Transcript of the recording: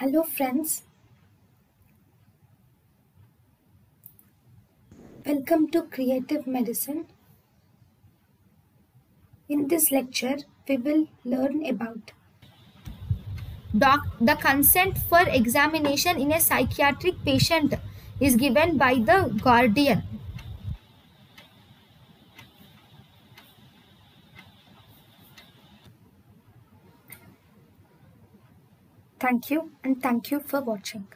Hello friends. Welcome to Creative Medicine. In this lecture, we will learn about Doc, the consent for examination in a psychiatric patient is given by the guardian. Thank you and thank you for watching.